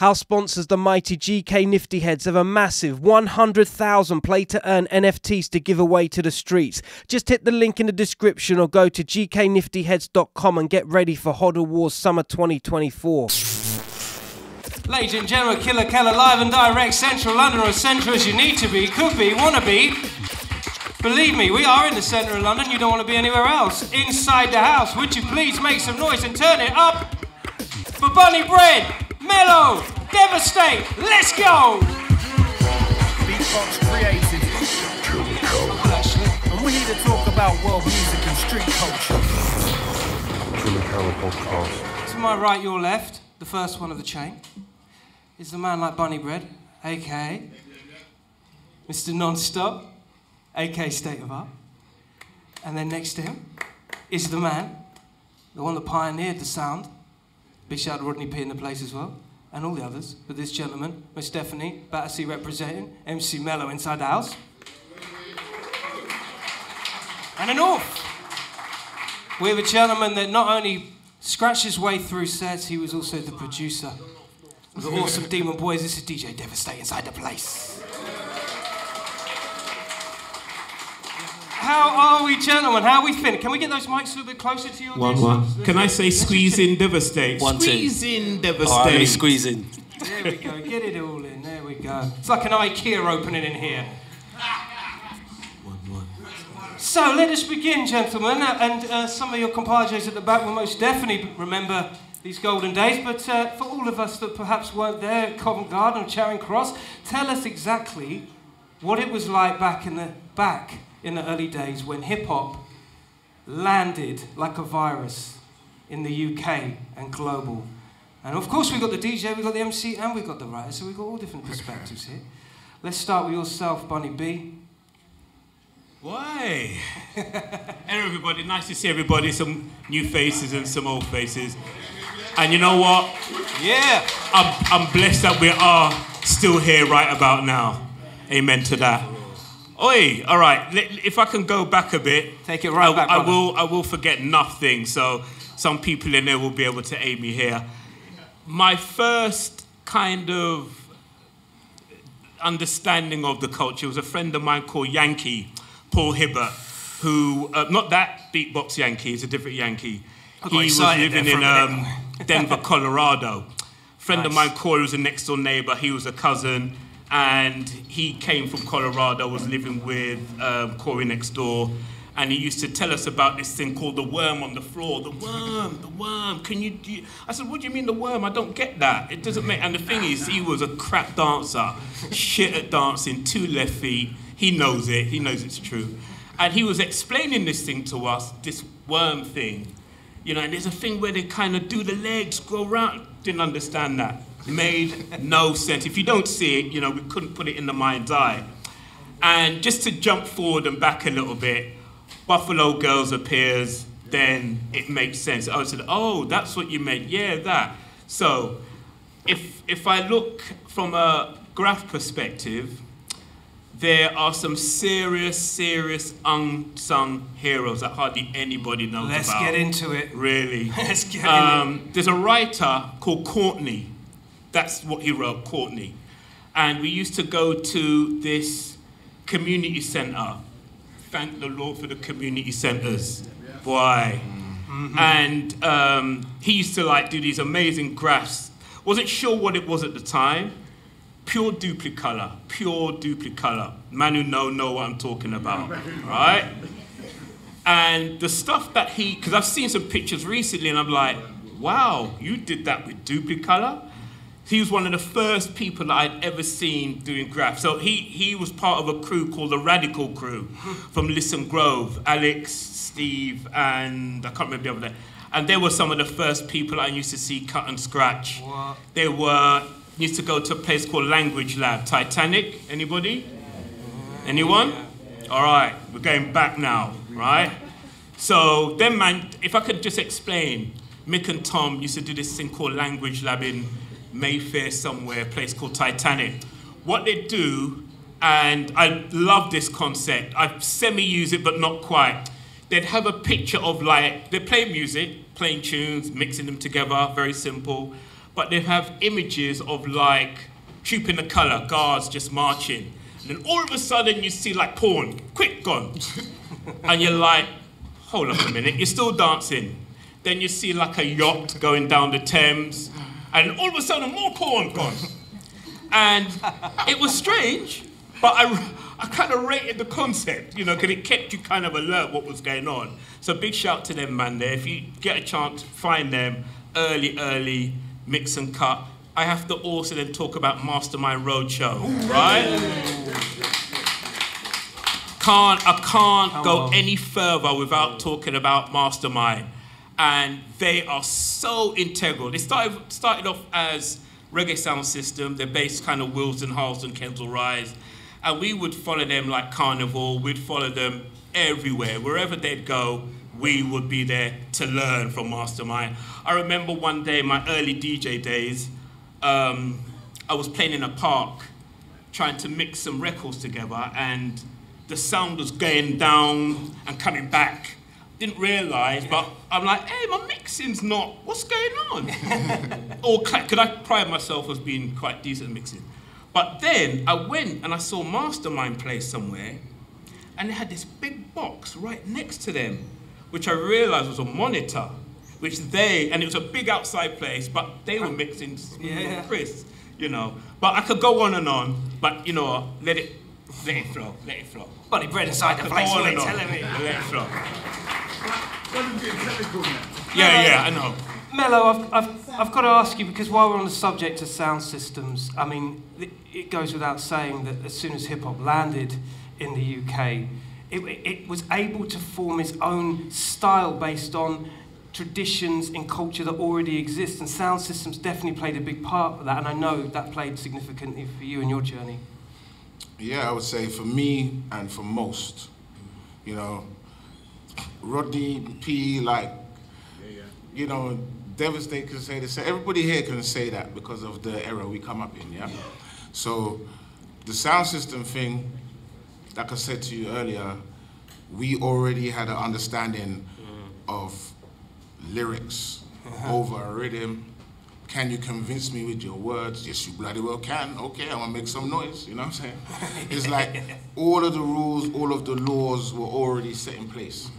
Our sponsors, the mighty GK Nifty Heads, have a massive 100,000 play to earn NFTs to give away to the streets. Just hit the link in the description or go to gkniftyheads.com and get ready for Hoddle Wars Summer 2024. Ladies and gentlemen, Killa Kela live and direct, central London, or as central as you need to be, could be, wanna be. Believe me, we are in the centre of London, you don't want to be anywhere else. Inside the house, would you please make some noise and turn it up for Bunny Bread, Mello, Devastate, let's go! Beatbox created. And we're here to talk about world music and street culture. To my right, your left, the first one of the chain, is the man like Bunny Bread, aka Mr. Nonstop, aka State of Art. And then next to him is the man, the one that pioneered the sound. Big shout out to Rodney P in the place as well, and all the others. But this gentleman, Miss Stephanie, Battersea representing, MC Mello inside the house. And a North. We have a gentleman that not only scratched his way through sets, he was also the producer of the awesome Demon Boys. This is DJ Devastate inside the place. How are we, gentlemen? How are we feeling? Can we get those mics a little bit closer to you? One, one. Can I say squeeze in, devastate? One, two. squeeze in, devastate. All right, let me squeeze in. There we go. Get it all in. There we go. It's like an IKEA opening in here. So let us begin, gentlemen. Uh, And uh, some of your compadres at the back will most definitely remember these golden days. But uh, for all of us that perhaps weren't there at Covent Garden or Charing Cross, tell us exactly what it was like back in the back in the early days when hip hop landed like a virus in the UK and global. And of course, we've got the DJ, we've got the MC, and we've got the writer, so we've got all different perspectives here. Let's start with yourself, Bunny B. Why? Hello, everybody. Nice to see everybody. Some new faces and some old faces. And you know what? Yeah! I'm, I'm blessed that we are still here right about now. Amen to that. Oi, all right. If I can go back a bit, Take it right I, back, I brother. will. I will forget nothing. So some people in there will be able to aid me here. My first kind of understanding of the culture was a friend of mine called Yankee, Paul Hibbert, who uh, not that beatbox Yankee, it's a different Yankee. I He was living in um, Denver, Colorado. Friend of Nice. mine, Corey, was a next door neighbor. He was a cousin, and he came from Colorado. Was living with um, Corey next door, and he used to tell us about this thing called the worm on the floor. The worm, the worm. Can you? Do you? I said, what do you mean the worm? I don't get that. It doesn't make. And the thing is, he was a crap dancer, shit at dancing, two left feet. He knows it. He knows it's true. And he was explaining this thing to us, this worm thing. You know, and there's a thing where they kind of do the legs, go round. Didn't understand that. Made no sense. If you don't see it, you know, we couldn't put it in the mind's eye. And just to jump forward and back a little bit, Buffalo Girls appears, then it makes sense. I said, oh, that's what you meant. Yeah, that. So if, if I look from a graff perspective, there are some serious, serious unsung heroes that hardly anybody knows Let's about. get into it. Really. Let's get um, There's a writer called Courtney. That's what he wrote, Courtney. And we used to go to this community centre. Thank the Lord for the community centres. Boy. And um, he used to like do these amazing graffs. Wasn't sure what it was at the time. Pure duplicolor, pure duplicolor. Man who know know what I'm talking about, right? And the stuff that he, because I've seen some pictures recently and I'm like, wow, you did that with duplicolor? He was one of the first people I'd ever seen doing graffs. So he, he was part of a crew called the Radical Crew from Lisson Grove, Alex, Steve, and I can't remember the other name. And they were some of the first people I used to see cut and scratch. What? They were, used to go to a place called Language Lab. Titanic, anybody? Anyone? All right, we're going back now, right? So then, man, if I could just explain, Mick and Tom used to do this thing called Language Lab in Mayfair somewhere, a place called Titanic. What they do, and I love this concept, I semi-use it, but not quite. They'd have a picture of like, they play music, playing tunes, mixing them together, very simple. but they'd have images of like Trooping the Colour, guards just marching. And then all of a sudden you see like porn, quick gone. and you're like, hold up a minute, you're still dancing. Then you see like a yacht going down the Thames, and all of a sudden more porn gone. And it was strange, but I, I kind of rated the concept, you know, because it kept you kind of alert what was going on. So big shout to them, man. There, if you get a chance, find them early, early mix and cut. I have to also then talk about Mastermind Roadshow, right? Can't I can't go any further without talking about Mastermind, and they are so integral. They started started off as reggae sound system. They're based kind of Willesden, Harlesden, Kensal Rise, and we would follow them like Carnival. We'd follow them everywhere, wherever they'd go. We would be there to learn from Mastermind. I remember one day, in my early DJ days, um, I was playing in a park, trying to mix some records together, and the sound was going down and coming back. Didn't realise, but I'm like, hey, my mixing's not. What's going on? or could I pride myself as being quite decent at mixing? But then I went and I saw Mastermind play somewhere, and they had this big box right next to them, which I realised was a monitor, which they and it was a big outside place, but they were mixing Yeah. crisp, you know. But I could go on and on, but you know, let it let it flow, let it flow. Bunny bread inside the Go place, what and they telling me. Let it flow. Yeah, yeah, I know. Mello, I've, I've, I've got to ask you because while we're on the subject of sound systems, I mean, it, it goes without saying that as soon as hip hop landed in the UK, it, it was able to form its own style based on traditions and culture that already exist, and sound systems definitely played a big part of that. And I know that played significantly for you and your journey. Yeah, I would say for me and for most, you know, Rodney P, like, you know, Devastate can say this. Everybody here can say that because of the era we come up in, yeah? So the sound system thing, like I said to you earlier, we already had an understanding of lyrics over a rhythm. Can you convince me with your words? Yes, you bloody well can. Okay, I'm gonna make some noise. You know what I'm saying? It's like all of the rules, all of the laws were already set in place.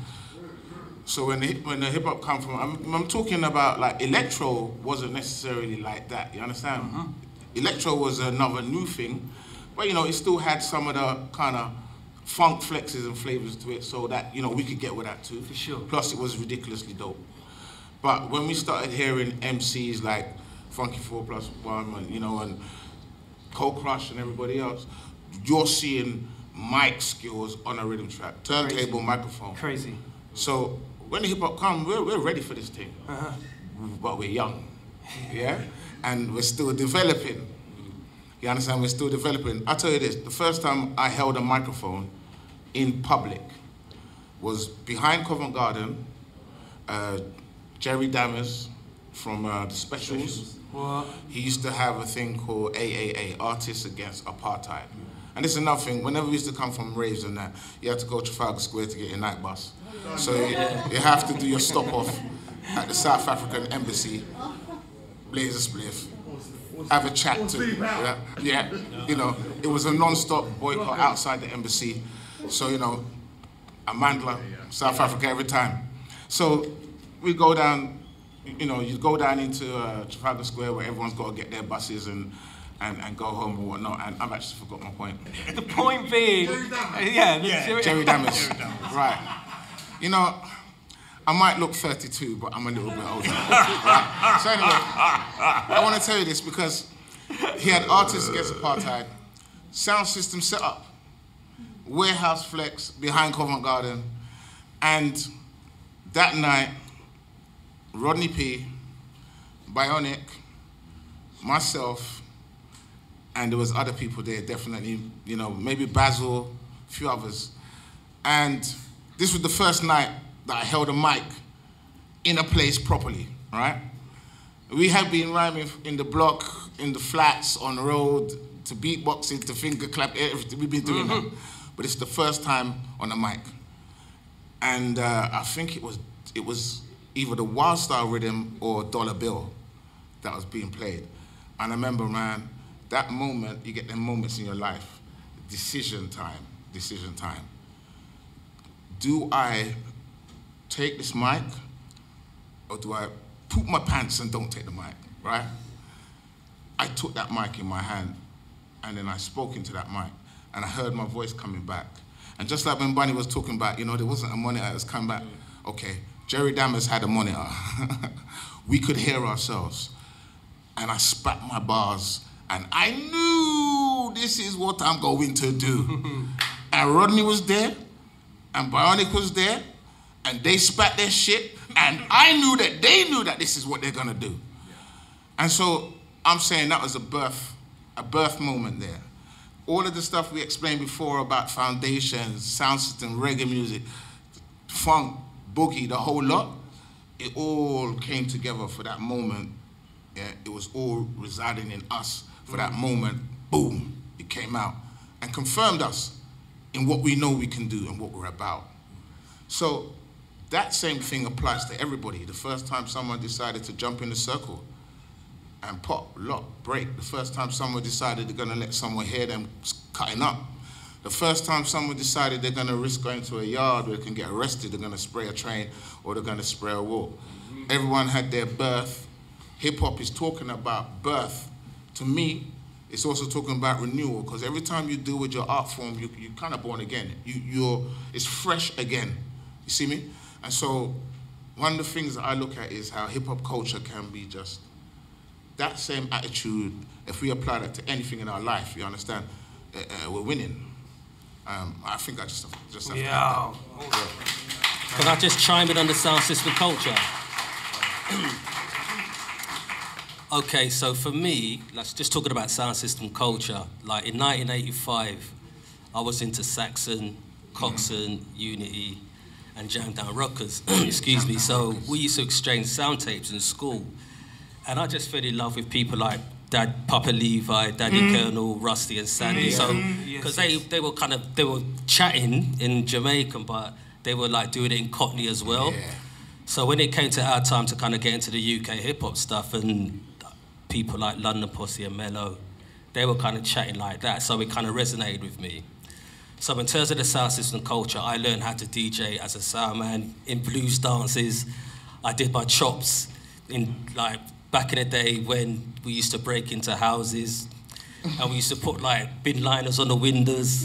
So when the, when the hip hop come from, I'm, I'm talking about like electro wasn't necessarily like that. You understand? Mm-hmm. Electro was another new thing, but you know it still had some of the kind of funk flexes and flavors to it, so that you know we could get with that too. For sure. Plus, it was ridiculously dope. But when we started hearing MCs like Funky Four Plus One, and you know, and Cold Crush and everybody else, you're seeing mic skills on a rhythm track, turntable, microphone. Crazy. So when the hip hop comes, we're, we're ready for this thing. uh -huh. But we're young, yeah? And we're still developing. You understand? We're still developing. I'll tell you this the first time I held a microphone in public was behind Covent Garden. Uh, Jerry Dammers from uh, the Specials. What? He used to have a thing called AAA, Artists Against Apartheid. And this is another thing, whenever we used to come from raves and that, you had to go to Trafalgar Square to get your night bus. So you, you have to do your stop off at the South African Embassy, blaze a spliff, have a chat to, yeah, yeah, you know, it was a non-stop boycott outside the embassy. So, you know, Amandla, South Africa every time. So we go down, you know, you go down into uh, Trafalgar Square where everyone's got to get their buses and, and, and go home and whatnot. And I've actually forgot my point. The point being, yeah, Yeah. Jerry Dammers. Right. You know, I might look 32, but I'm a little bit older. right? So anyway, I want to tell you this because he had artists against apartheid, sound system set up, warehouse flex behind Covent Garden, and that night, Rodney P, Bionic, myself, and there was other people there, definitely, you know, maybe Basil, a few others. And this was the first night that I held a mic in a place properly, right? We have been rhyming in the block, in the flats, on the road, to beatboxing, to finger clap, everything. We've been doing that. But it's the first time on a mic. And uh, I think it was, it was either the Wild Style rhythm or Dollar Bill that was being played. And I remember, man, that moment, you get them moments in your life, decision time, decision time. Do I take this mic or do I poop my pants and don't take the mic, right? I took that mic in my hand and then I spoke into that mic and I heard my voice coming back. And just like when Bunny was talking about, you know, there wasn't a monitor that was coming back. Mm. Okay, Jerry Dammers had a monitor. we could hear ourselves. And I spat my bars and I knew this is what I'm going to do. and Rodney was there and Bionic was there and they spat their shit and I knew that they knew that this is what they're gonna do. And so I'm saying that was a birth, a birth moment there. All of the stuff we explained before about foundations, sound system, reggae music, funk, boogie, the whole lot, it all came together for that moment. Yeah, it was all residing in us for that moment. Boom, it came out and confirmed us in what we know we can do and what we're about. So that same thing applies to everybody. The first time someone decided to jump in the circle and pop, lock, break, the first time someone decided they're gonna let someone hear them cutting up, the first time someone decided they're gonna risk going to a yard where they can get arrested, they're gonna spray a train or they're gonna spray a wall. Everyone had their birth. Hip hop is talking about birth. To me, it's also talking about renewal because every time you deal with your art form, you, you're kind of born again. You, you're, it's fresh again. You see me? And so one of the things that I look at is how hip hop culture can be just that same attitude. If we apply that to anything in our life, you understand, uh, uh, we're winning. Um, I think I just just have to Yeah. Can I just chime in on the sound system culture? okay, so for me, let's just talking about sound system culture. Like in 1985, I was into Saxon, Coxsone, Unity, and Jam Down Rockers. Excuse me. So we used to exchange sound tapes in school, and I just fell in love with people like Dad, Papa Levi, Daddy mm. Colonel, Rusty, and Sandy. Mm. So mm. because they they were kind of they were chatting in Jamaican, but they were like doing it in Cockney as well. Yeah. So when it came to our time to kind of get into the UK hip hop stuff and people like London Posse and Mello, they were kind of chatting like that. So it kind of resonated with me. So in terms of the sound system culture, I learned how to DJ as a sound man in blues dances. I did my chops in like back in the day when we used to break into houses and we used to put like bin liners on the windows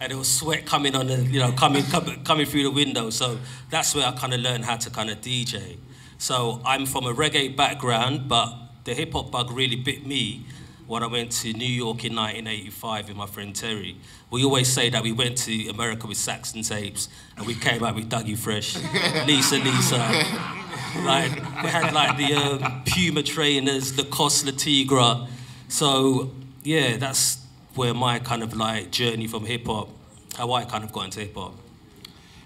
and there was sweat coming on the you know coming coming, coming through the window. So that's where I kind of learned how to kind of DJ so I'm from a reggae background but the hip hop bug really bit me when I went to New York in 1985 with my friend Terry. We always say that we went to America with Saxon tapes and we came out with Dougie Fresh, Lisa Lisa. Like we had like the um, Puma trainers, the Cosla Tigra. So yeah, that's where my kind of like journey from hip hop, how I kind of got into hip hop.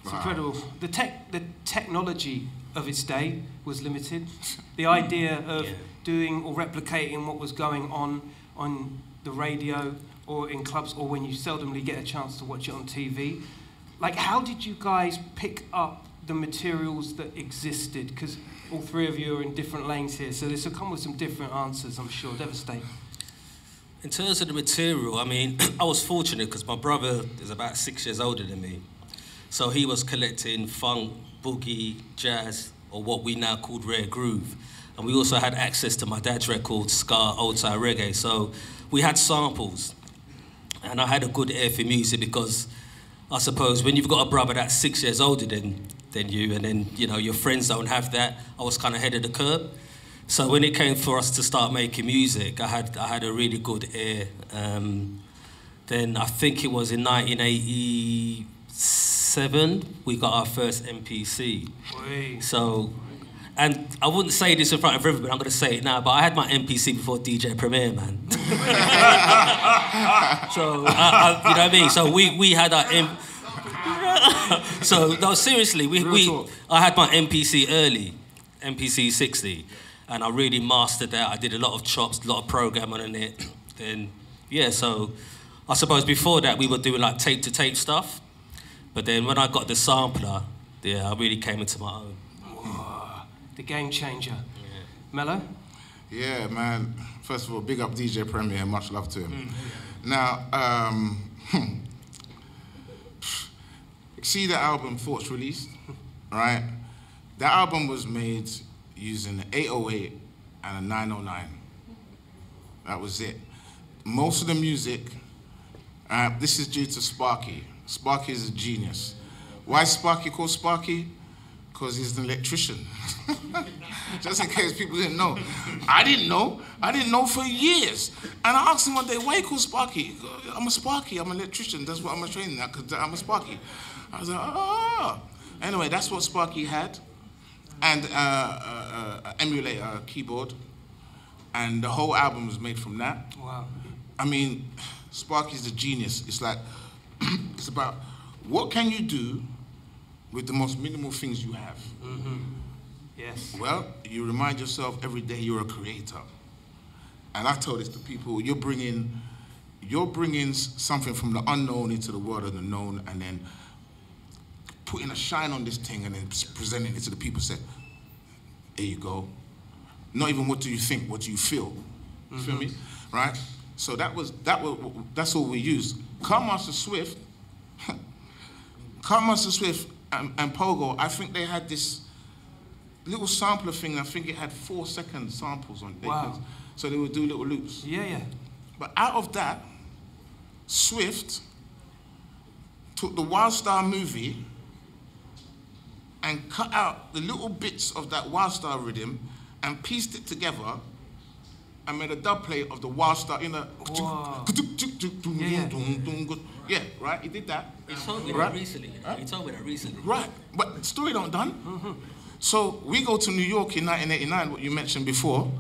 It's incredible. The tech, the technology of its day was limited. The idea of Yeah. Doing or replicating what was going on on the radio or in clubs or when you seldomly get a chance to watch it on TV. Like, how did you guys pick up the materials that existed? Because all three of you are in different lanes here, so this will come with some different answers, I'm sure. Devastating. In terms of the material, I mean, I was fortunate because my brother is about six years older than me. So he was collecting funk, boogie, jazz, or what we now called rare groove. And we also had access to my dad's records, ska, old style reggae. So we had samples. And I had a good ear for music because I suppose when you've got a brother that's six years older than, than you, and then you know your friends don't have that, I was kind of ahead of the curve. So when it came for us to start making music, I had I had a really good ear. Um, then I think it was in 1987 we got our first MPC. Wait. So, and I wouldn't say this in front of everybody. I'm going to say it now, but I had my MPC before DJ Premier, man. so, I, I, you know what I mean. So we we had our. M- so no, seriously, we, we. I had my MPC early, MPC 60, and I really mastered that. I did a lot of chops, a lot of programming on it. Then, yeah, so I suppose before that we were doing like tape to tape stuff, but then when I got the sampler, yeah, I really came into my own. The game changer. Mello? Yeah, man. First of all, big up DJ Premier. Much love to him. Now, um, see the album Thoughts released, right? That album was made using an 808 and a 909. That was it. Most of the music, uh, this is due to Sparky. Sparky is a genius. Why is Sparky called Sparky? Because he's an electrician. Just in case people didn't know. I didn't know. I didn't know for years. And I asked him one day, why you call Sparky? I'm a Sparky. I'm an electrician. That's what I'm training at, because I'm a Sparky. I was like, ah. Anyway, that's what Sparky had. And uh, uh, uh, emulator keyboard. And the whole album was made from that. Wow. I mean, Sparky's a genius. It's like, it's about what can you do with the most minimal things you have? Mm-hmm. Yes. Well, you remind yourself every day you're a creator. And I tell this to people, you're bringing, you're bringing something from the unknown into the world of the known and then putting a shine on this thing and then presenting it to the people say, there you go. Not even what do you think, what do you feel? You feel me? Mm-hmm. Right? So that was, that was, that's all we used. Cutmaster Swift, Cutmaster Swift and, and Pogo, I think they had this little sampler thing. I think it had four second samples on it. Wow. So they would do little loops. Yeah, yeah. But out of that, Swift took the Wild Style movie and cut out the little bits of that Wild Style rhythm and pieced it together and made a dub plate of the Wild Style, you know. Wow. Yeah, yeah, right? He did that. He told me Right. that recently. He told me that recently. Right, but the story not done. So we go to New York in 1989, what you mentioned before.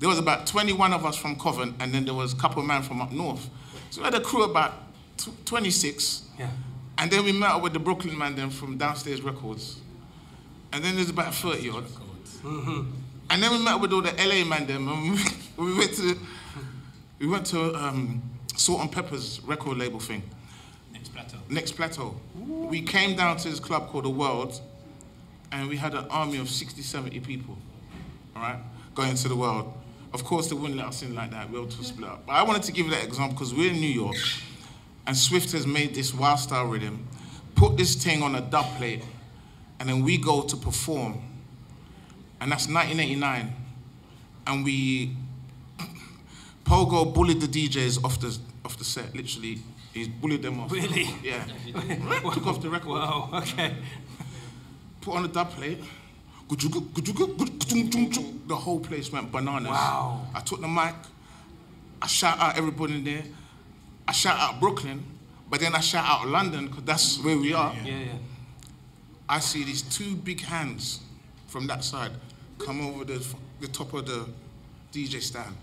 There was about 21 of us from Covent, and then there was a couple of men from up north. So we had a crew about tw- 26, Yeah. and then we met up with the Brooklyn man then from Downstairs Records. And then there's about 30 odd. And then we met with all the LA man then, and we, we went to, we went to um, Salt-N-Pepa's record label thing. Next plateau. Next plateau. We came down to this club called The World, and we had an army of 60, 70 people, all right, going to the world. Of course, they wouldn't let us in like that. We all to split up. But I wanted to give you that example because we're in New York, and Swift has made this wild style rhythm, put this thing on a dub plate, and then we go to perform. And that's 1989. And we Pogo bullied the DJs off the off the set, literally. He's bullied them off. Really? Yeah. Took off the record. Wow, okay. Put on the dub plate. The whole place went bananas. Wow. I took the mic. I shout out everybody in there. I shout out Brooklyn, but then I shout out London because that's where we are. Yeah, yeah. I see these two big hands from that side come over the, the top of the DJ stand.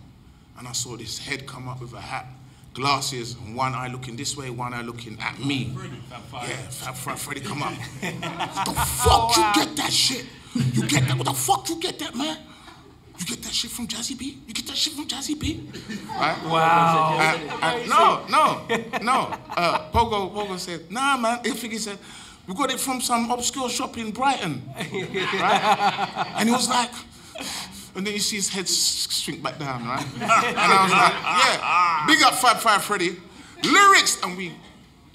And I saw this head come up with a hat, glasses, and one eye looking this way, one eye looking at me. Yeah, Fab Five Freddy come up. the fuck you get that shit? You get that? What the fuck you get that, man? You get that shit from Jazzy B? You get that shit from Jazzy B? Right? Wow. Uh, uh, no, no, no. Uh, Pogo, Pogo said, nah, man. I think he said, we got it from some obscure shop in Brighton. right? And he was like, and then you see his head shrink back down, right? And I was like, yeah, big up Fab Five Freddy. Lyrics, and we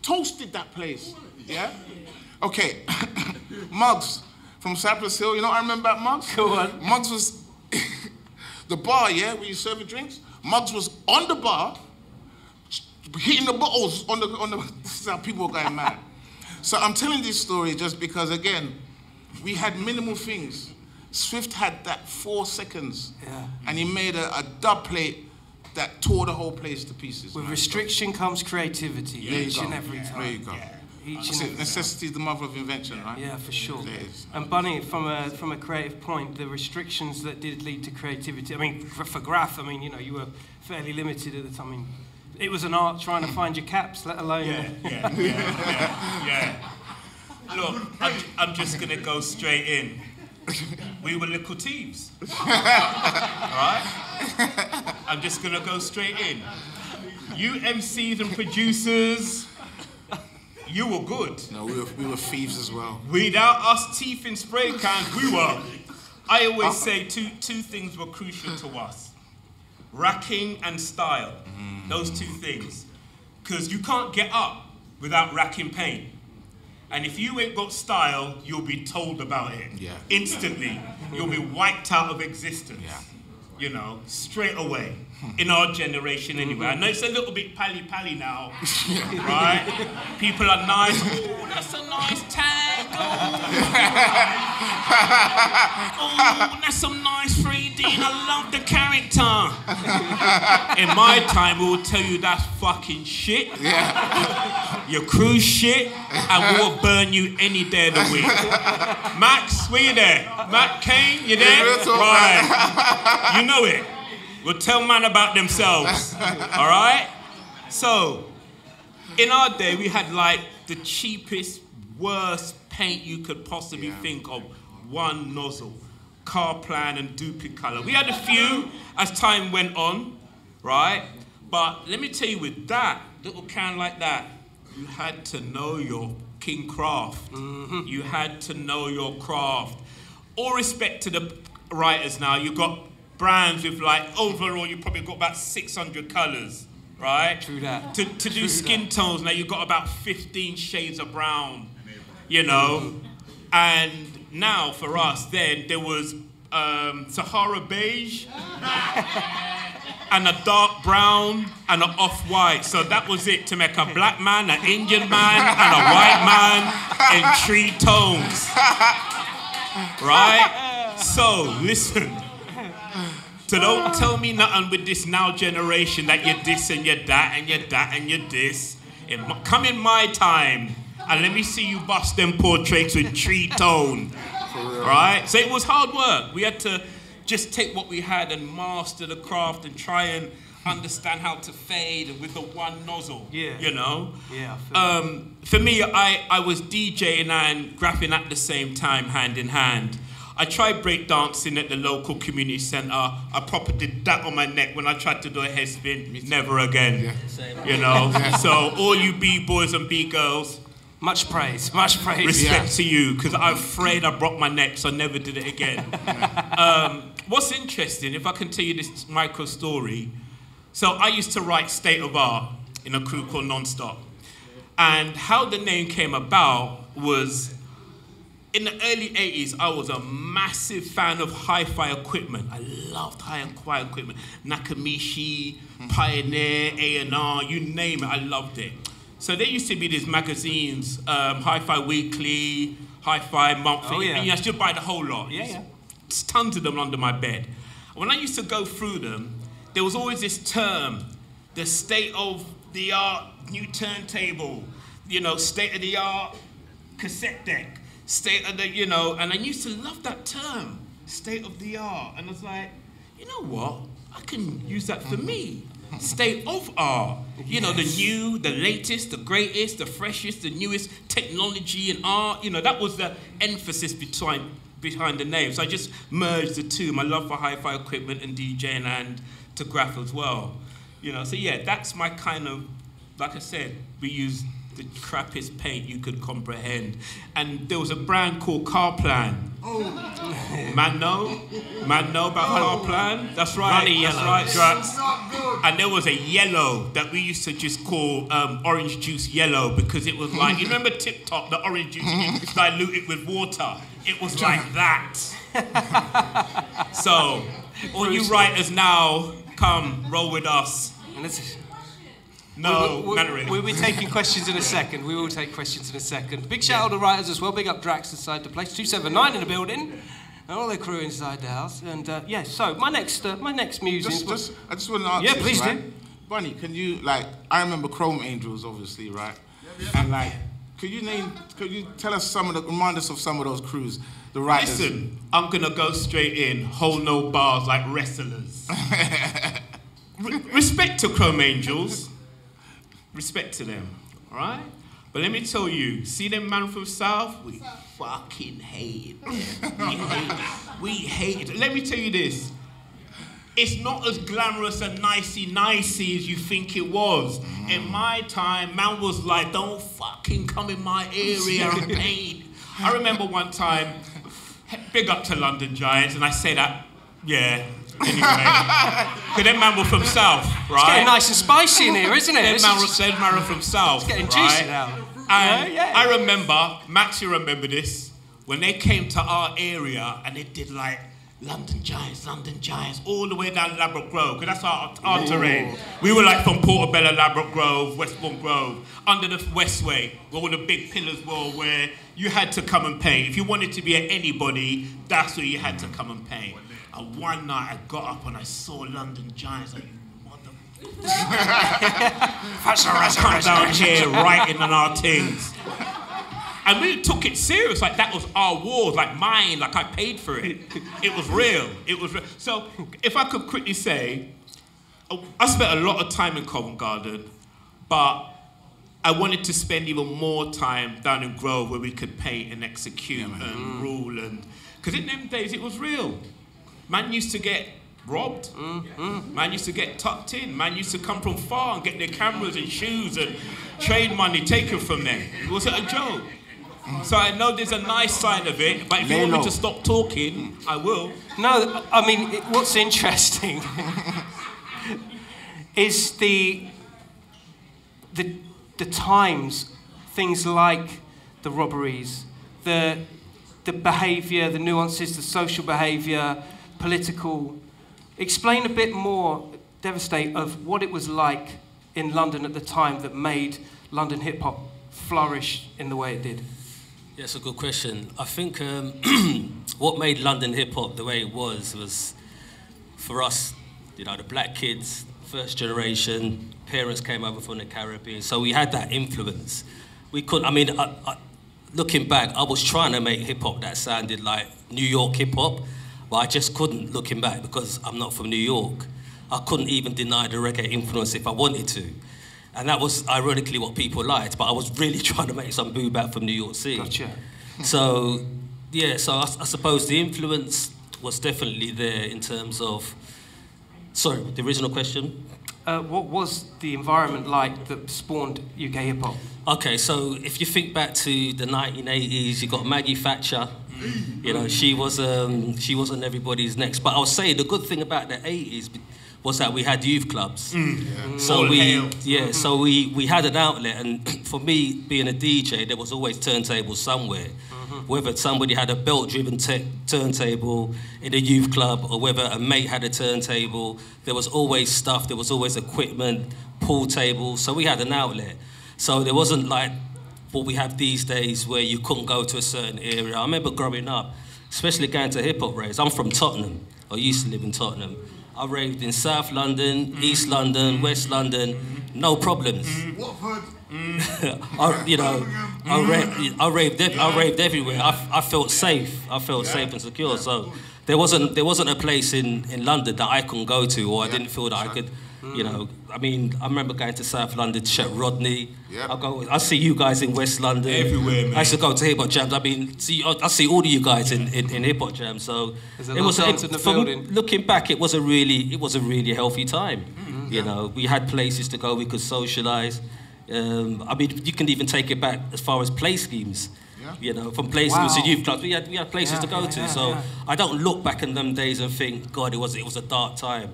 toasted that place, yeah? Okay, Muggs from Cypress Hill, you know what I remember about Muggs? Go on. Muggs was the bar, yeah, where you serve your drinks. Muggs was on the bar, hitting the bottles on the on the. This is how people were going mad. So I'm telling this story just because again, we had minimal things. Swift had that four seconds, Yeah. and he made a, a dub plate that tore the whole place to pieces. With man. restriction comes creativity you each and every time. There you go. Each and Necessity is the mother of invention, right? Yeah, for sure. It is. And Bunny, from a from a creative point, the restrictions that did lead to creativity. I mean, for, for Graff, I mean, you know, you were fairly limited at the time. I mean, it was an art trying to find your caps, let alone. Yeah, yeah, yeah, yeah, yeah. Look, I'm, I'm just gonna go straight in. We were little thieves, right? I'm just gonna go straight in. You MCs and producers, you were good. No, we were, we were thieves as well. Without us teeth in spray cans, we were I always uh, say two, two things were crucial to us racking and style. Mm. Those two things. Because you can't get up without racking paint. And if you ain't got style, you'll be told about it. Yeah. Instantly. You'll be wiped out of existence. Yeah. You know, straight away. In our generation, anyway. I know it's a little bit pally pally now, right? People are nice. Oh, that's a nice tag. Oh, that's some nice 3D. I love the character. In my time, we will tell you that's fucking shit. Yeah. Your crew's shit, and we'll burn you any day of the week. Max, where you there? Matt Kane, you there? right. You know it. We'll tell man about themselves. All right? So, in our day, we had like the cheapest, worst paint you could possibly Yeah. think of. One nozzle, Carplan and duplicolor. We had a few as time went on, right? But let me tell you, with that little can like that, you had to know your king craft. Mm-hmm. You had to know your craft. All respect to the writers now. You've got brands with like overall, you probably got about 600 colors, right? True that. To, to do skin tones now, you've got about 15 shades of brown, you know? And now for us, then there was um, Sahara beige and a dark brown and an off white. So that was it to make a black man, an Indian man, and a white man in three tones. Right? So listen. So don't tell me nothing with this now generation that you're this and you're that and you're that and you're this. It come in my time and let me see you bust them portraits with tree tone. Right? So it was hard work. We had to just take what we had and master the craft and try and understand how to fade with the one nozzle. Yeah. You know? Yeah, Um, for me, I, I was DJing and graffing at the same time, hand in hand. I tried breakdancing at the local community centre. I proper did that on my neck when I tried to do a head spin. Never again. You know? So, all you B boys and B girls, Much praise, much praise. respect Yeah. to you because I'm afraid I broke my neck, so I never did it again. um, what's interesting, if I can tell you this micro story, so I used to write State of Art in a crew called Nonstop. And how the name came about was in the early 80s, I was a massive fan of hi-fi equipment. I loved hi-fi equipment. Nakamichi, Pioneer, A&R, you name it, I loved it. So there used to be these magazines, um, Hi-Fi Weekly, Hi-Fi Monthly, Oh, yeah. and you used to buy the whole lot. Yeah, yeah. Tons of them under my bed. When I used to go through them, there was always this term, the state of the art new turntable, you know, state of the art cassette deck, state of the, you know, and I used to love that term, state of the art. And I was like, you know what? I can use that for me. State of art. You know, the new, the latest, the greatest, the freshest, the newest technology and art. You know, that was the emphasis behind, behind the name. So I just merged the two, my love for hi-fi equipment and DJing and to graff as well. You know, so yeah, that's my kind of, like I said, we use the crappiest paint you could comprehend. And there was a brand called Carplan. Man know? Man know about Carplan? That's right. Runny that's yellow. right, Drax. And there was a yellow that we used to just call um, orange juice yellow because it was like, you remember Tip Top, the orange juice, diluted with water. It was like that. so, all you writers now, come roll with us. And this- No, we'll, not really. we'll be taking questions in a second. We will take questions in a second. Big shout out to the writers as well. Big up Drax inside the place. 279 in the building. And all the crew inside the house. And uh, yeah, so my next uh, my next musings. Just, just, I just want to ask Yeah, this, please right? do. Bunny, can you like? I remember Chrome Angels, obviously, right? And like, could you name? Could you tell us some of the remind us of some of those crews, the writers? Listen, I'm gonna go straight in, hold no bars like wrestlers. Re- respect to Chrome Angels, respect to them, all right? But let me tell you, see them man from South? We fucking hate it. We hate it. We hate. Let me tell you this. It's not as glamorous and nicey nicey as you think it was. In my time, man was like, don't fucking come in my area and paint. I remember one time, big up to London Giants, and I say that, yeah. Anyway, because them man were from South, right? It's getting nice and spicy in here, isn't it? This man, man from South. It's getting right? juicy now. And Yeah, yeah. I remember, Max, you remember this, when they came to our area and they did like London Giants, London Giants, all the way down Ladbroke Grove, because that's our, our terrain. We were like from Portobello, Ladbroke Grove, Westbourne Grove, under the Westway, where all the big pillars were, where you had to come and pay. If you wanted to be at anybody, that's where you had to come and pay. And one night I got up and I saw London Giants, like, come down here writing on our things. And we took it serious, like that was our wars, like mine, like I paid for it. It was real. It was real. So, if I could quickly say, I spent a lot of time in Covent Garden, but I wanted to spend even more time down in Grove where we could paint and execute and rule and because in them days it was real. Man used to get robbed. Man used to get tucked in. Man used to come from far and get their cameras and shoes and trade money taken from them. It wasn't a joke. So I know there's a nice side of it, but if you want me to stop talking, I will. No, I mean, what's interesting is the, the, the times, things like the robberies, the, the behaviour, the nuances, the social behaviour, political. Explain a bit more, Devastate, of what it was like in London at the time that made London hip hop flourish in the way it did. Yeah, it's a good question. I think um, what made London hip hop the way it was was for us, you know, the black kids, first generation, parents came over from the Caribbean, so we had that influence. We couldn't, I mean, I, I, looking back, I was trying to make hip hop that sounded like New York hip hop, but I just couldn't looking back because I'm not from New York. I couldn't even deny the reggae influence if I wanted to. And that was ironically what people liked, but I was really trying to make some boo back from New York City. Gotcha. So, yeah, so I, I suppose the influence was definitely there in terms of. Sorry, the original question? Uh, what was the environment like that spawned UK hip hop? Okay, so if you think back to the 1980s, you got Maggie Thatcher. You know, she was um, she was on everybody's necks. But I'll say the good thing about the 80s was that we had youth clubs. Mm. So All we yeah, mm-hmm. so we, we had an outlet, and for me being a DJ, there was always turntables somewhere. Mm-hmm. Whether somebody had a belt-driven turntable in a youth club, or whether a mate had a turntable, there was always stuff. There was always equipment, pool tables. So we had an outlet. So there wasn't like what we have these days where you couldn't go to a certain area. I remember growing up, especially going to hip hop raves. I'm from Tottenham. I used to live in Tottenham. I raved in South London, East mm-hmm. London, mm-hmm. West London, mm-hmm. no problems. Watford. I, you know, I, ra- I raved, I raved everywhere. I, I felt safe. I felt safe and secure. So there wasn't there wasn't a place in, in London that I couldn't go to, or I didn't feel that I could. You know, I mean, I remember going to South London to check Rodney. Yeah. I go, I see you guys in West London. Everywhere, man. I used to go to hip hop jams. I mean, see, I, I see all of you guys in, in, in hip hop jams. So it was of a- dance in the for- building. Looking back, it was a really it was a really healthy time. Mm-hmm. You know, we had places to go. We could socialize. Um, I mean, you can even take it back as far as play schemes. Yeah. You know, from play schemes Wow. to youth clubs, we had we had places Yeah, to go yeah, to. yeah, so yeah. I don't look back in them days and think, God, it was it was a dark time.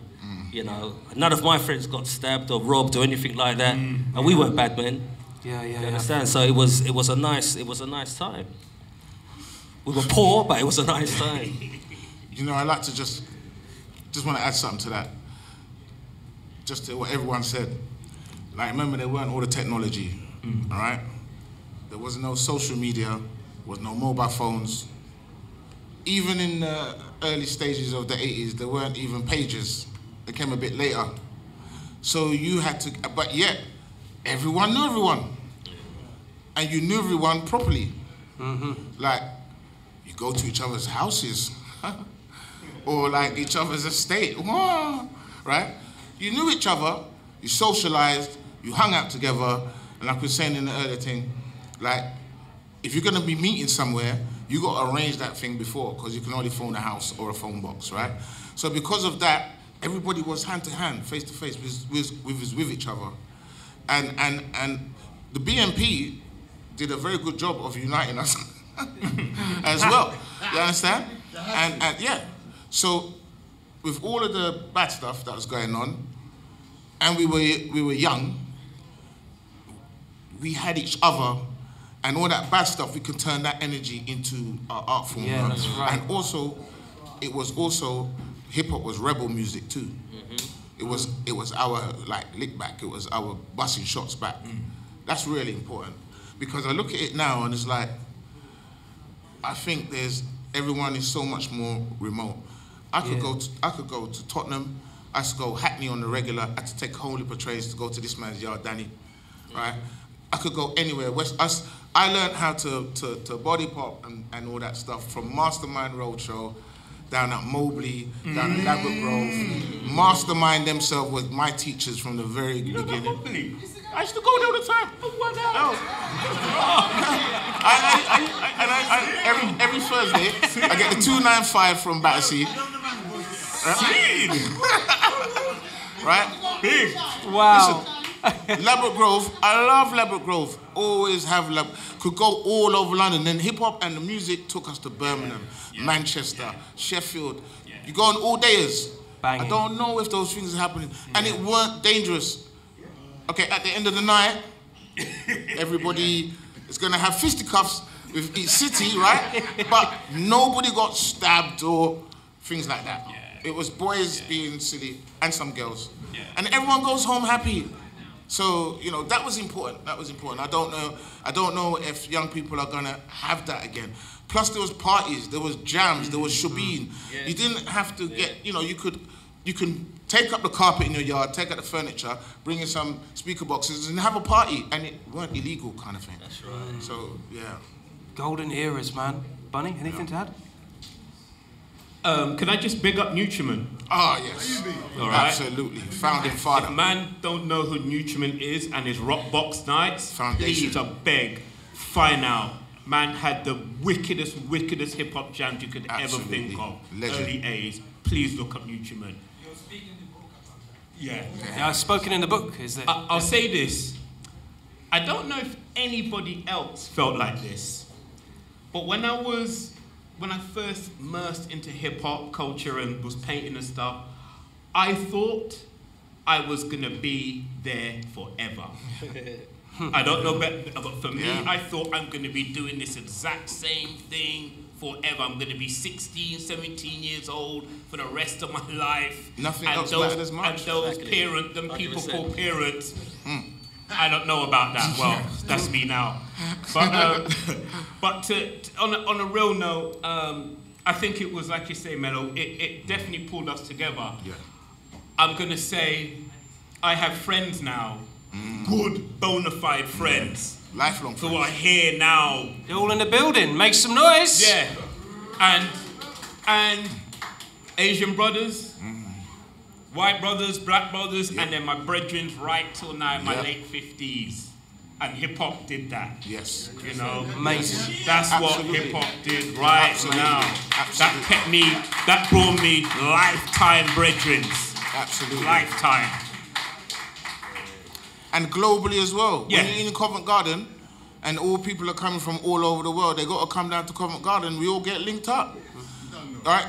Mm. You know, none of my friends got stabbed or robbed or anything like that, Mm. and we weren't bad men. Yeah, yeah, You yeah. understand? So it was it was a nice it was a nice time. We were poor, but it was a nice time. You know, I like to just just want to add something to that. Just to what everyone said. Like, remember, there weren't all the technology, all right? There was no social media, was no mobile phones. Even in the early stages of the 80s, there weren't even pages. They came a bit later. So you had to, but yet, everyone knew everyone. And you knew everyone properly. Mm-hmm. Like, you go to each other's houses or like each other's estate, right? You knew each other, you socialized, you hung out together, and like we were saying in the earlier thing, like if you're gonna be meeting somewhere, you got to arrange that thing before because you can only phone a house or a phone box, right? So because of that, everybody was hand to hand, face to face, with, with, with, with each other, and and and the BNP did a very good job of uniting us as well. You understand? And, and yeah, so with all of the bad stuff that was going on, and we were we were young, we had each other, and all that bad stuff. We could turn that energy into our art form. Yeah, that's right. And also, it was also hip hop was rebel music too. Mm-hmm. It was it was our like lick back. It was our busting shots back. Mm. That's really important because I look at it now and it's like I think there's everyone is so much more remote. I could Yeah. go to I could go to Tottenham. I used to go Hackney on the regular. I had to take whole heap trains to go to this man's yard, Danny. Right? I could go anywhere. West. I, s- I learned how to, to, to body pop and, and all that stuff from Mastermind Roadshow, down at Mobley, down at Ladbroke Grove. Mastermind themselves with my teachers from the very beginning. Mobley? I used to go there all the time. Oh. oh. I, I, I, I, and I, I, every, every Thursday, I get the 295 from Battersea. Right? Big. Wow. Ladbroke Grove, I love Ladbroke Grove. Always have Lab. Could go all over London. Then hip hop and the music took us to Birmingham, Manchester, Sheffield. You go on all days. I don't know if those things are happening, and it weren't dangerous. Okay, at the end of the night, everybody is gonna have fisticuffs with each city, right? But nobody got stabbed or things like that. It was boys being silly and some girls, and everyone goes home happy. So you know that was important. That was important. I don't know. I don't know if young people are gonna have that again. Plus, there was parties, there was jams, there was mm-hmm. shebeen. You didn't have to get. You know, you could. You can take up the carpet in your yard, take out the furniture, bring in some speaker boxes, and have a party, and it weren't illegal, kind of thing. That's right. So yeah. Golden eras, man. Bunny, anything to add? Um, can I just big up Newtrament? Ah yes. All right. Absolutely. Founding father. If man don't know who Newtrament is and his rock box nights, Foundation. please I beg, find out. Man had the wickedest, wickedest hip hop jams you could ever think of. Legend. Early A's. Please look up Newtrament. Yeah. Yeah, I've spoken in the book. Is that? I, I'll say this. I don't know if anybody else felt like this, but when I was, when I first immersed into hip hop culture and was painting and stuff, I thought I was gonna be there forever. I don't know, but, but for me, Yeah. I thought I'm gonna be doing this exact same thing forever. I'm gonna be 16, 17 years old for the rest of my life. Nothing and else those, mattered as much. And those Exactly. parents, them people 100%. called parents, hmm. I don't know about that. Well, that's me now. But, um, but to, to- on, a, on a real note, um, I think it was like you say, Mello. It, it definitely pulled us together. Yeah. I'm gonna say, I have friends now, good bona fide friends, Lifelong friends. who friends. are here now. They're all in the building. Make some noise. Yeah, and and Asian brothers, white brothers, black brothers, and then my brethren's right till now in my late fifties, and hip hop did that. Yes. You know, Amazing. that's Absolutely. what hip hop did right Absolutely. now. Absolutely. That kept me, that brought me lifetime brethrens, Absolutely. lifetime. and globally as well. Yeah. When you're in Covent Garden and all people are coming from all over the world, they got to come down to Covent Garden. We all get linked up. All right?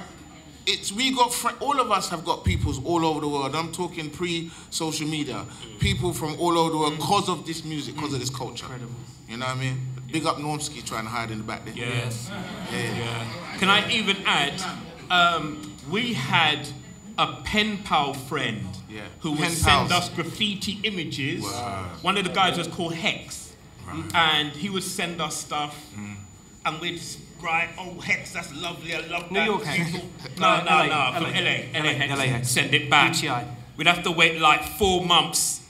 It's we got all of us have got peoples all over the world. I'm talking pre-social media, people from all over the world because of this music, because of this culture. Incredible. You know what I mean? Big up Normski trying to hide in the back there. Yes. Yeah. Can I even add? Um, we had a pen pal friend Yeah. who would Pen send pals. us graffiti images. One of the guys was called Hex, and he would send us stuff, Mm. and we'd write, "Oh Hex, that's lovely. I love New that." York Hex. no, No, no, LA, from LA. LA, LA, Hex. LA Hex. Send it back. UTI. We'd have to wait like four months.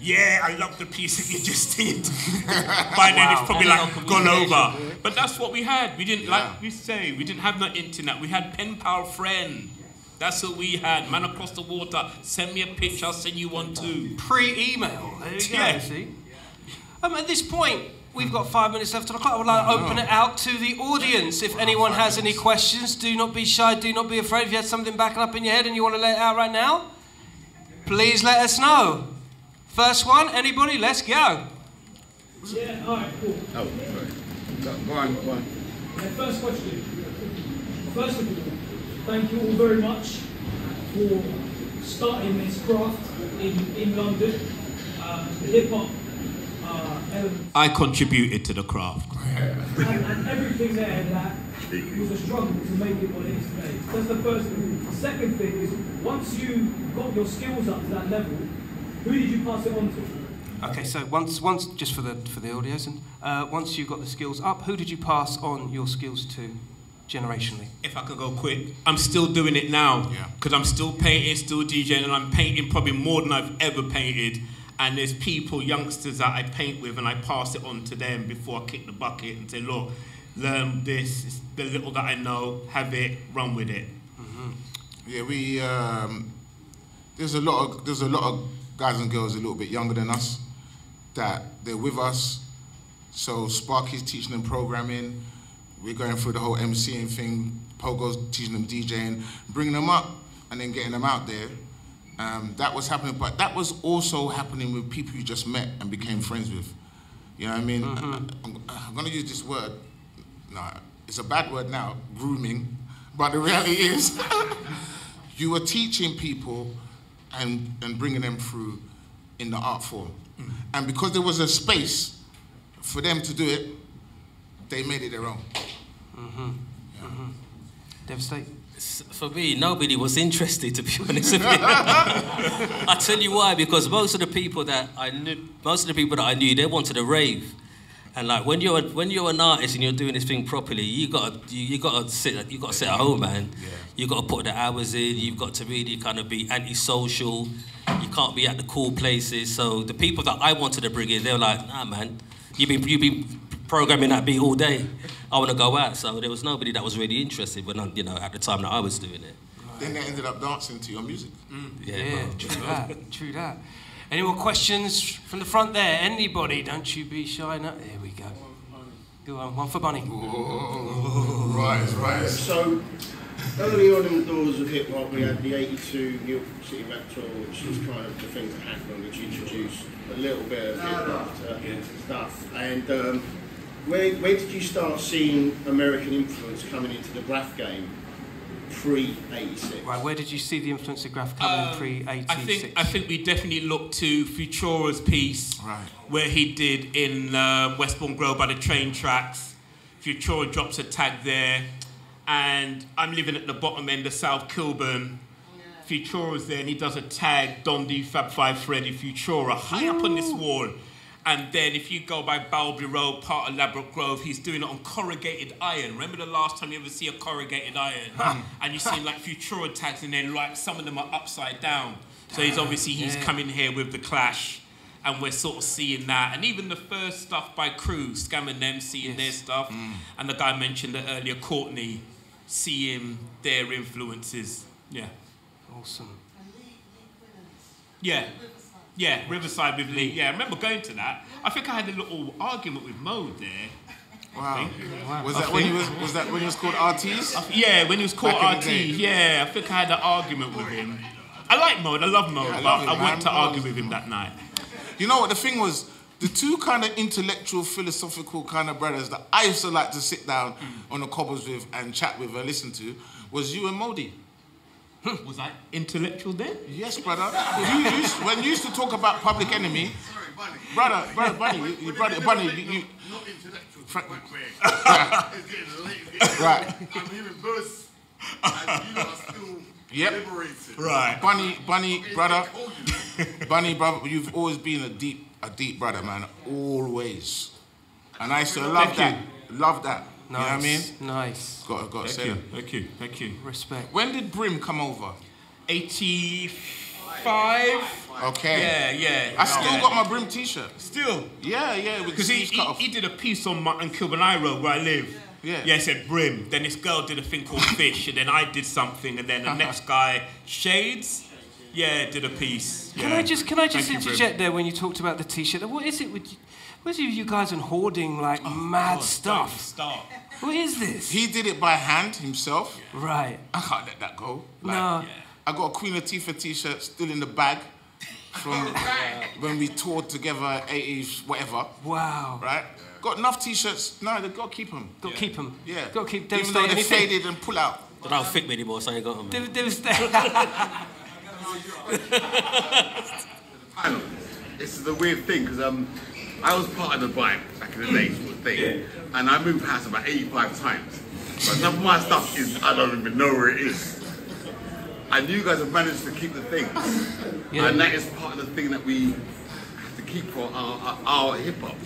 Yeah, I love the piece that you just did. By then it's probably like gone over. But that's what we had. We didn't, Yeah. like we say, we didn't have no internet. We had pen pal friend. That's what we had. Man across the water. Send me a picture, I'll send you one too. Pre-email. There you go. See. Um, at this point, we've got five minutes left on the clock. I would like to open it out to the audience. If anyone has any questions, do not be shy. Do not be afraid. If you had something backing up in your head and you want to let it out right now, please let us know. First one, anybody? Let's go. Yeah, alright, cool. Oh, go, go on, go on. My first question first of all, thank you all very much for starting this craft in, in London. Um, hip hop element I contributed to the craft. and, and everything there that was a struggle to make it what it is today. That's the first thing. The second thing is once you got your skills up to that level, who did you pass it on to? Okay, so once, once just for the for the audios, and uh, once you got the skills up, who did you pass on your skills to, generationally? If I could go quick, I'm still doing it now Yeah. because I'm still painting, still DJing, and I'm painting probably more than I've ever painted. And there's people, youngsters that I paint with, and I pass it on to them before I kick the bucket and say, "Look, learn this. It's the little that I know. Have it. Run with it." Yeah, we um, there's a lot of there's a lot of guys and girls a little bit younger than us that they're with us. So Sparky's teaching them programming. We're going through the whole MCing thing. Pogo's teaching them DJing, bringing them up, and then getting them out there. Um, that was happening, but that was also happening with people you just met and became friends with. You know what I mean? Mm-hmm. I'm, I'm going to use this word. No, it's a bad word now, grooming. But the reality is, you were teaching people and, and bringing them through in the art form. Mm. And because there was a space for them to do it, they made it their own. Mm-hmm. Mm-hmm. Devastate. For me, nobody was interested, to be honest with you. I tell you why, because most of the people that I knew, most of the people that I knew, they wanted a rave. And like when you're when you're an artist and you're doing this thing properly, you got you, you got to sit you got to sit at home, man. You got to put the hours in. You've got to really kind of be antisocial. You can't be at the cool places. So the people that I wanted to bring in, they were like, Nah, man, you've been you've been programming that beat all day. I want to go out. So there was nobody that was really interested when I, you know at the time that I was doing it. Then they ended up dancing to your music. Yeah, Yeah, true that. True that. Any more questions from the front there? Anybody? Don't you be shy. No, there we go. Go on, one for Bunny. Right, right. So, early on in the doors of hip hop, we had the 82 New York City Rap Tour, which was kind of the thing that happened, which introduced a little bit of hip hop stuff. And um, where, where did you start seeing American influence coming into the graff game pre 86? Right, where did you see the influence of graff coming Um, pre I think I think we definitely look to Futura's piece, Right. where he did in uh, Westbourne Grove by the train tracks. Futura drops a tag there, and I'm living at the bottom end of South Kilburn. Futura's there, and he does a tag Dondi Fab Five Freddy Futura high up on this wall. And then if you go by Barlby Road, part of Ladbroke Grove, he's doing it on corrugated iron. Remember the last time you ever see a corrugated iron? Hmm. and you see like Futura tags and then like some of them are upside down. So he's ah, obviously he's coming here with the clash. And we're sort of seeing that. And even the first stuff by Crew, scamming them, seeing their stuff. Hmm. And the guy mentioned it earlier, Courtney, seeing their influences. Yeah. Awesome. Yeah. Yeah, Riverside with Lee. Mm. Yeah, I remember going to that. I think I had a little argument with Mo there. Wow. Was I that when he was was that when he was called RTs? Yeah, when he was called Back RT. Yeah, I think I had an argument with him. I like Mo, I love Mo, Yeah, I but love him, I man. went to argue with him that night. You know what the thing was? The two kind of intellectual, philosophical kind of brothers that I used to like to sit down mm. on the cobbles with and chat with and listen to was you and Modi. Was I intellectual then? Yes, brother. You used, when you used to talk about Public Enemy, brother, brother, Bunny, you, you- brother, Bunny, you, you Not intellectual. Fra- quick, quick. It's getting late. Getting Right. I'm hearing bursts, and you lot are still Yep. liberated. Right. Bunny, Bunny, Okay, brother, I told you. Bunny, brother, you've always been a deep, a deep brother, man, always. And I used to love Thank that, love that. Nice. You know what I mean? Nice. Got, got to say Thank you, that. thank you, thank you. Respect. When did Brim come over? 85? Okay. Yeah, yeah. I still yeah. got my Brim T-shirt. Still? Yeah, yeah, Because he, he, he did a piece on Martin Kilburn Road where I live. Yeah. Yeah, it said Brim. Then this girl did a thing called Fish, and then I did something, and then the next guy, Shades, yeah, did a piece. Can yeah. I just can I just Thank you, interject there when you talked about the t-shirt? What is it with you, what is it with you guys and hoarding like oh, mad Oh, stuff? don't Start. What is this? He did it by hand himself. right. I can't let that go. Like, No. I got a Queen Latifah T-shirt still in the bag from when we toured together, 80s, whatever. Wow. Right? Got enough t-shirts. No, they've got to keep them. Got to keep them. Yeah. Got to keep Even though they're anything. faded and pull out. They don't fit me anymore, so I got them. Dev- devastating. I know. This is a weird thing because um, I was part of the vibe back in the day, sort of thing, and I moved house about 85 times. But some of my stuff is I don't even know where it is. And you guys have managed to keep the things, and that is part of the thing that we have to keep for our, our, our hip hop.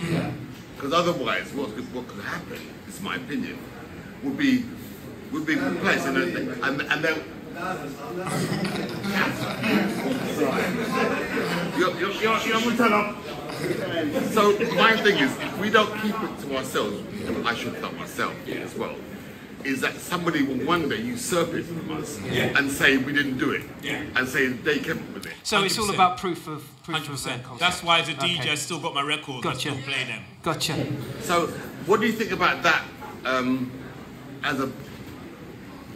Because otherwise, what could, what could happen? This is my opinion. Would be would be replaced, and then, and, and then You're, you're, you're, you're, I'm gonna turn up. So my thing is, if we don't keep it to ourselves, I should tell myself as well, is that somebody will one day usurp it from us and say we didn't do it, and say they came up with it. so it's all about proof of proof 100%. that. That's why as a DJ, Okay. I still got my records. Gotcha. I still play them. Gotcha. So what do you think about that um, as, a,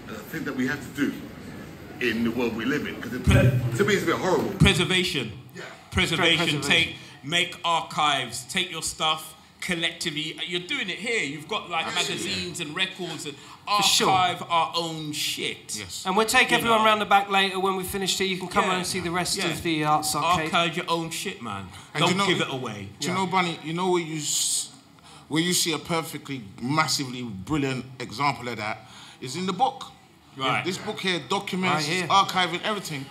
as a thing that we have to do in the world we live in? Because to me it's a bit horrible. Preservation. Preservation. Preservation. Take, make archives. Take your stuff collectively. You're doing it here. You've got like magazines and records and sure. archive our own shit. Yes. And we'll take You everyone know. round the back later when we finish here. You can come Yeah. around and see the rest Yeah. of the arts arcade. Archive your own shit, man. And Don't you know- give it away. Do you know, Bunny? You know where you s- where you see a perfectly, massively brilliant example of that is in the book. Right. This book here documents, Right here. archiving everything,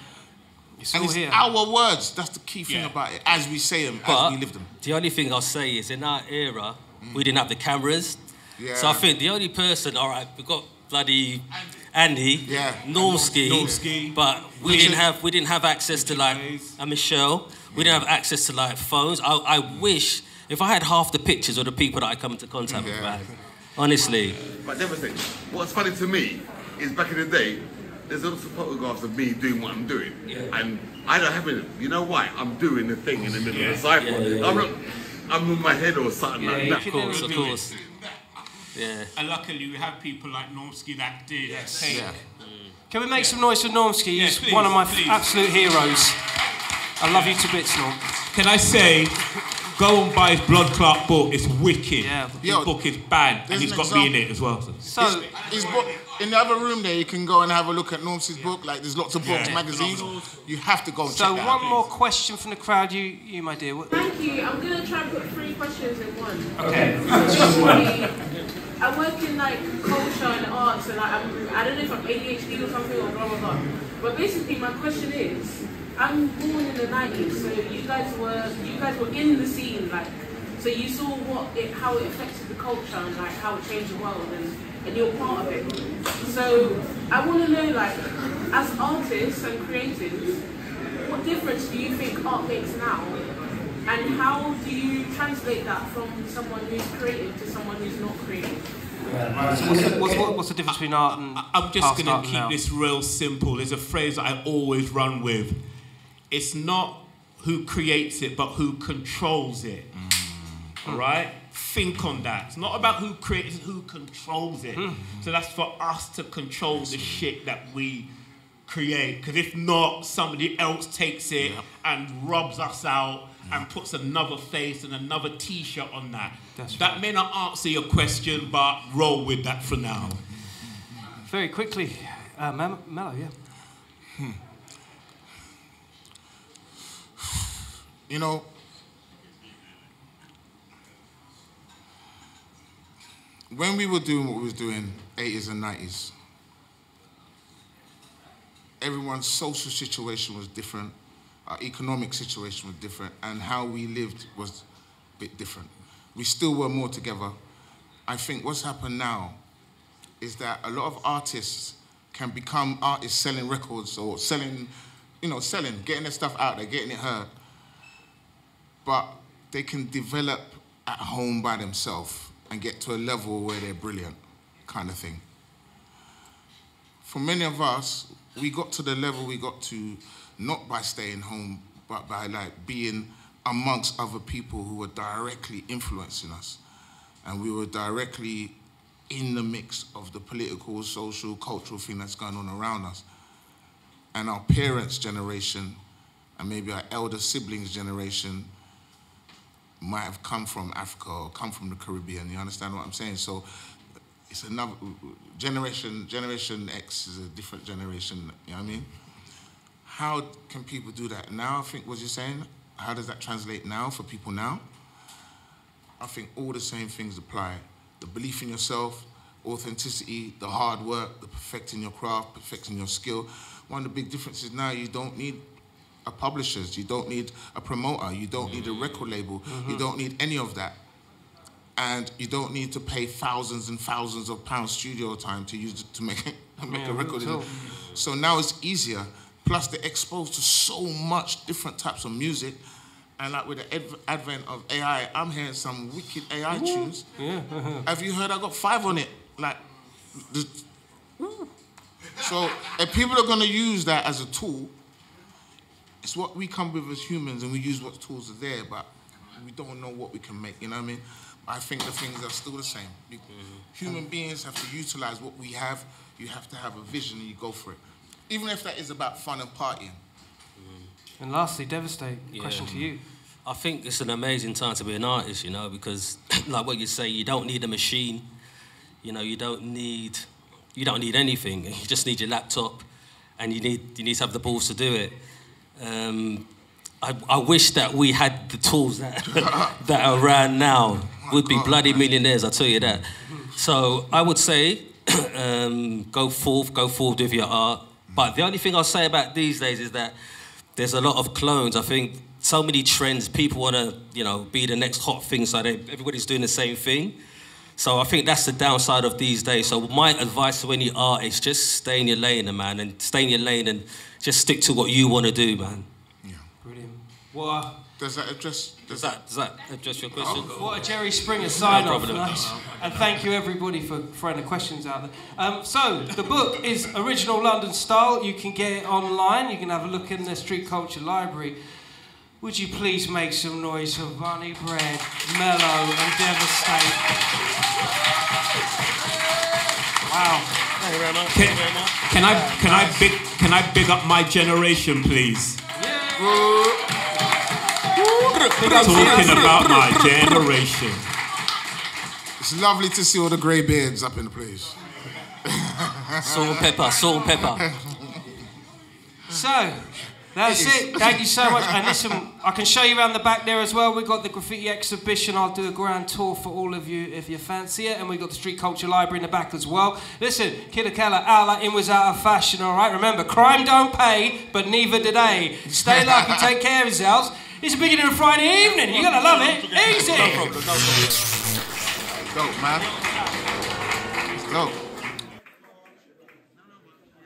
It's and it's here. our words. That's the key thing Yeah. about it, as we say them, as we live them. the only thing I'll say is in our era, we didn't have the cameras. Yeah. So I think the only person, all right, we've got bloody Andy, Yeah. Normski, Normski. but we Richard. didn't have we didn't have access to like Hayes. and Michelle. We didn't have access to like phones. I, I wish if I had half the pictures of the people that I come into contact with, Yeah. man. Honestly, But devastating. What's funny to me is back in the day, there's lots of photographs of me doing what I'm doing, and I don't have it. You know why? I'm doing the thing in the middle of the cipher. Yeah, yeah, I'm not. I'm in my head or something like that. of course, of course. Yeah. And luckily, we have people like Normski that did take. Yeah. Mm. Can we make some noise for Normski? He's please, one of my please. absolute heroes. I love you to bits, Norm. Can I say, go and buy his Blood Clot book. It's wicked. Yeah. His Yo, book is bad, and there's he's an got me in it as well. so. So, His book in the other room there, you can go and have a look at Norm's book. Like there's lots of books, Yeah. magazines. You have to go and so check that one out. more question from the crowd. You, you, my dear. What- Thank you. I'm gonna try and put three questions in one. Okay. Basically, I work in like culture and arts, and like, I'm, I don't know if I'm ADHD or something or blah blah blah. But basically, my question is, I'm born in the '90s, so you guys were you guys were in the scene, like, so you saw what it how it affected the culture and like how it changed the world, and and you're part of it. So I want to know, like, as artists and creatives, what difference do you think art makes now? And how do you translate that from someone who's creative to someone who's not creative? What's the, what's, what- what's the difference between art and I'm just going to keep now? this real simple. There's a phrase that I always run with. It's not who creates it, but who controls it. Mm. All right? Think on that. It's not about who creates it, who controls it. So that's for us to control the shit that we create. Because if not, somebody else takes it and rubs us out and puts another face and another t-shirt on that. That's that may not answer your question, but roll with that for now. Very quickly, uh, Mem- Mello, yeah. You know, when we were doing what we was doing, 80s and 90s, everyone's social situation was different, our economic situation was different, and how we lived was a bit different. We still were more together. I think what's happened now is that a lot of artists can become artists selling records or selling, you know, selling, getting their stuff out there, getting it heard but they can develop at home by themselves and get to a level where they're brilliant, kind of thing. For many of us, we got to the level we got to not by staying home, but by like being amongst other people who were directly influencing us. And we were directly in the mix of the political, social, cultural thing that's going on around us. And our parents' generation and maybe our elder siblings' generation might have come from Africa or come from the Caribbean. You understand what I'm saying? So it's another generation. Generation X is a different generation. You know what I mean? How can people do that now? I think what you're saying. How does that translate now for people now? I think all the same things apply. The belief in yourself, authenticity, the hard work, the perfecting your craft, perfecting your skill. One of the big differences now, you don't need a publishers, you don't need a promoter, you don't need a record label, you don't need any of that. And you don't need to pay thousands and thousands of pounds studio time to use it to make, make Yeah, a record. too. So now it's easier. Plus, they're exposed to so much different types of music. And like with the adv- advent of AI, I'm hearing some wicked AI tunes. Yeah. Have you heard I got five on it? Like, the, so if people are going to use that as a tool, it's what we come with as humans, and we use what tools are there, but we don't know what we can make. You know what I mean? I think the things are still the same. You- mm-hmm. Human beings have to utilize what we have. You have to have a vision, and you go for it, even if that is about fun and partying. Mm-hmm. And lastly, Devastate, Yeah. question to you. I think it's an amazing time to be an artist, you know, because like what you say, you don't need a machine, you know, you don't need you don't need anything. You just need your laptop, and you need you need to have the balls to do it. Um, I, I wish that we had the tools that that are around now. Would be bloody millionaires, I tell you that. So I would say, um, go forth, go forward with your art. But the only thing I'll say about these days is that there's a lot of clones. I think so many trends. People want to, you know, be the next hot thing, so they, everybody's doing the same thing. So I think that's the downside of these days. So my advice to any artist, just stay in your lane, man, and stay in your lane and just stick to what you want to do, man. Yeah. Brilliant. What a, Does that address? Does that does that address your question? what a Jerry Springer sign off. problem. Nice. And thank you everybody for throwing the questions out there. Um, so the book is original London style. You can get it online. You can have a look in the Street Culture Library. Would you please make some noise for Bunny Bread, Mello, and Devastate? Wow. Thank you very much. Can, can I can I big can I big up my generation, please? Talking about my generation. It's lovely to see all the grey beards up in the place. Salt and pepper, salt and pepper. So, that's it. Thank you so much. And listen, I can show you around the back there as well. We've got the graffiti exhibition. I'll do a grand tour for all of you if you fancy it. And we've got the Street Culture Library in the back as well. Listen, Killa Kela, out like in was out of fashion, all right? Remember, crime don't pay, but neither do they. Stay lucky, take care of yourselves. It's the beginning of Friday evening. You're going to love it. Easy. Dope, man. It's dope.